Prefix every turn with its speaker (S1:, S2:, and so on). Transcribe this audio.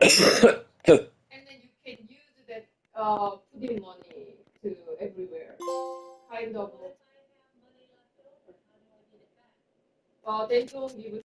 S1: and then you can use that uh, put money to everywhere. Kind of. Uh, they don't give